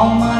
All my